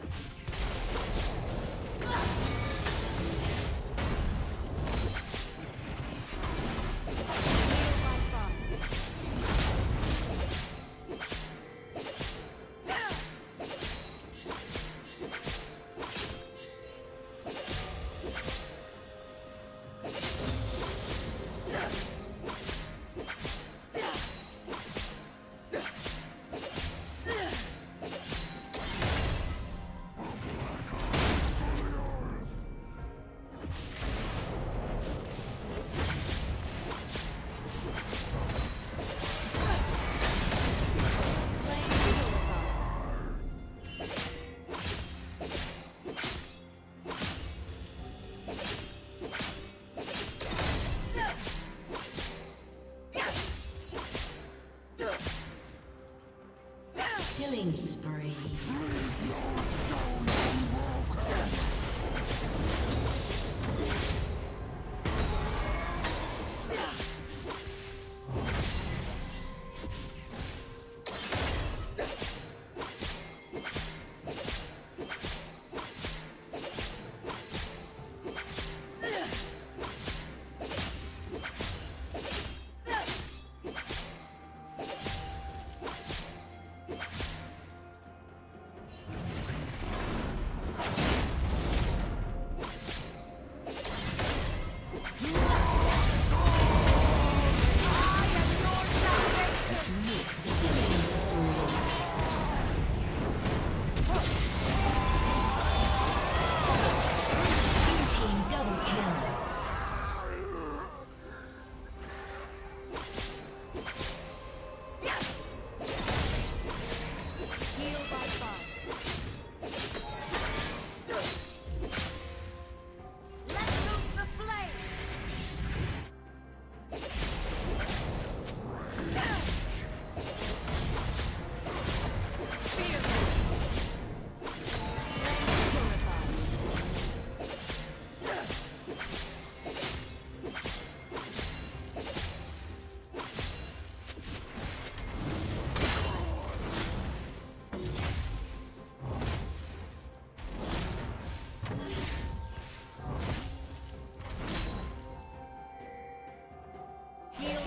Killing spree.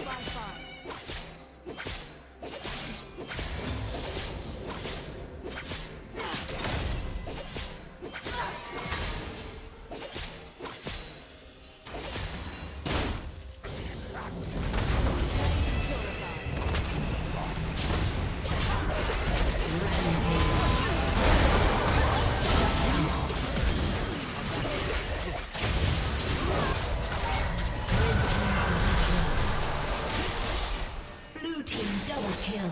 by fire. Team double kill.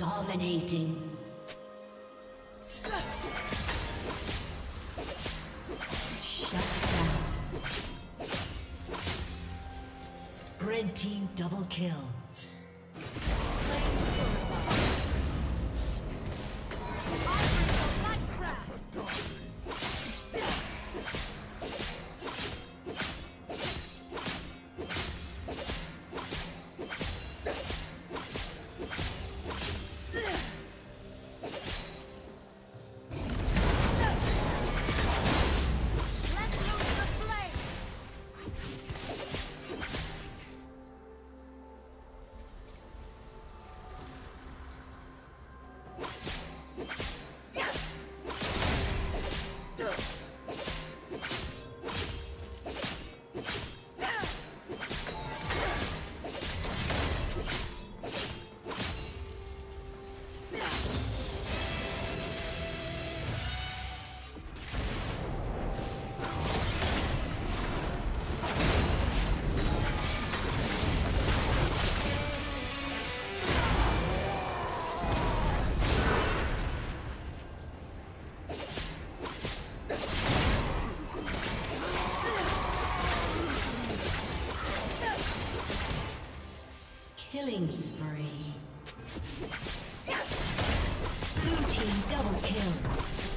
Dominating. Double kill.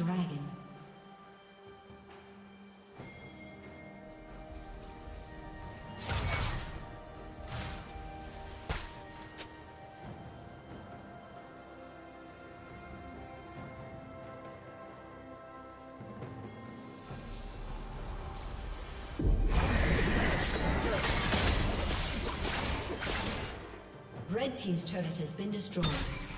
Dragon. Red Team's turret has been destroyed.